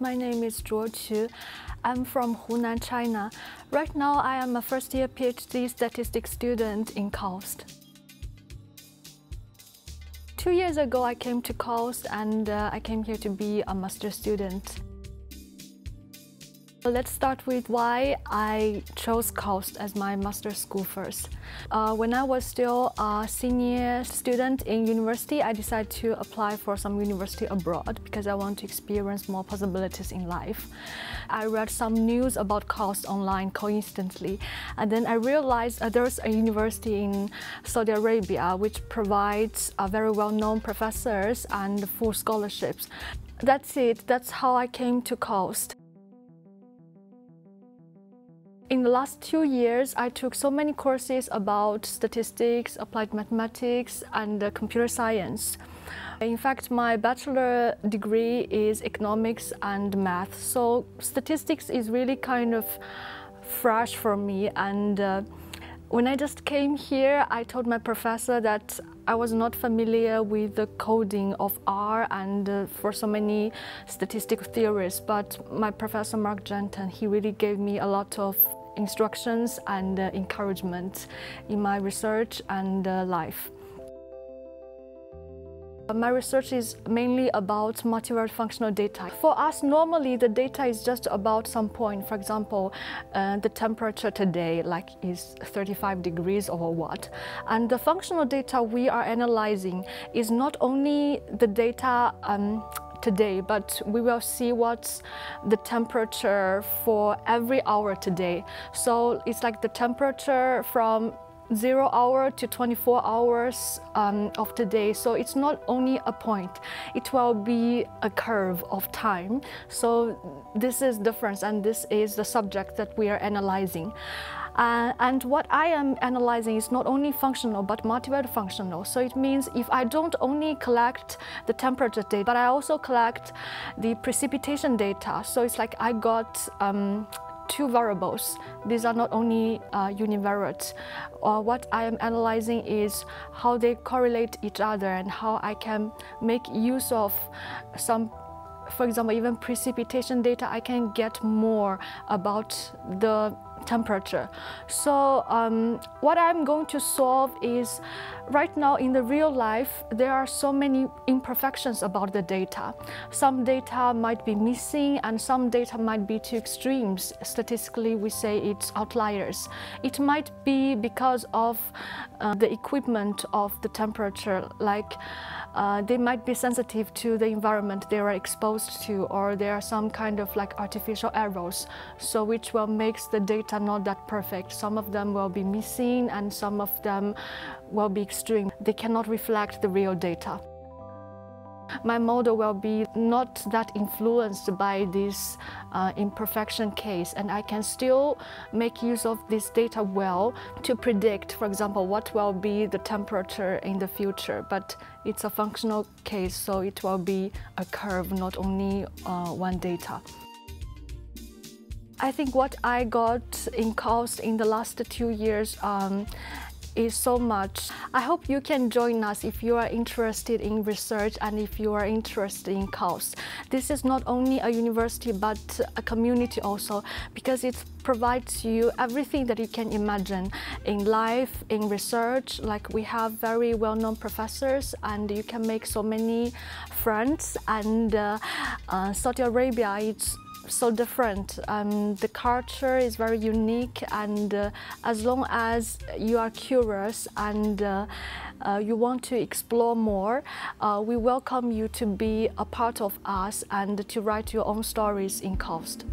my name is Zhuo Qu. I'm from Hunan, China. Right now, I am a first year PhD statistics student in KAUST. Two years ago, I came to KAUST and uh, I came here to be a master student. Let's start with why I chose KAUST as my master's school first. Uh, when I was still a senior student in university, I decided to apply for some university abroad because I want to experience more possibilities in life. I read some news about KAUST online coincidentally, and then I realized uh, there's a university in Saudi Arabia which provides uh, very well-known professors and full scholarships. That's it. That's how I came to KAUST. In the last two years, I took so many courses about statistics, applied mathematics, and uh, computer science. In fact, my bachelor degree is economics and math, so statistics is really kind of fresh for me. And uh, when I just came here, I told my professor that I was not familiar with the coding of R and uh, for so many statistical theories, but my professor Marc Genton, he really gave me a lot of instructions and uh, encouragement in my research and uh, life. My research is mainly about multivariate functional data. For us, normally the data is just about some point. For example, uh, the temperature today, like is 35 degrees or what. And the functional data we are analyzing is not only the data um, today, but we will see what's the temperature for every hour today. So it's like the temperature from zero hour to 24 hours um, of the day. So it's not only a point, it will be a curve of time. So this is difference and this is the subject that we are analyzing. Uh, and what I am analyzing is not only functional, but multivariate functional. So it means if I don't only collect the temperature data, but I also collect the precipitation data. So it's like I got um, two variables. These are not only uh, univariate. Uh, what I am analyzing is how they correlate each other and how I can make use of some for example, even precipitation data, I can get more about the temperature. So um, what I'm going to solve is right now in the real life, there are so many imperfections about the data. Some data might be missing and some data might be too extremes. Statistically, we say it's outliers. It might be because of uh, the equipment of the temperature, like uh, they might be sensitive to the environment they are exposed to or there are some kind of like artificial errors so which will makes the data not that perfect some of them will be missing and some of them will be extreme they cannot reflect the real data my model will be not that influenced by this uh, imperfection case and I can still make use of this data well to predict, for example, what will be the temperature in the future. But it's a functional case, so it will be a curve, not only uh, one data. I think what I got in KAUST in the last two years um, is so much. I hope you can join us if you are interested in research and if you are interested in KAUST. This is not only a university but a community also because it provides you everything that you can imagine in life, in research. Like we have very well-known professors and you can make so many friends and uh, uh, Saudi Arabia it's so different. Um, the culture is very unique and uh, as long as you are curious and uh, uh, you want to explore more, uh, we welcome you to be a part of us and to write your own stories in KAUST.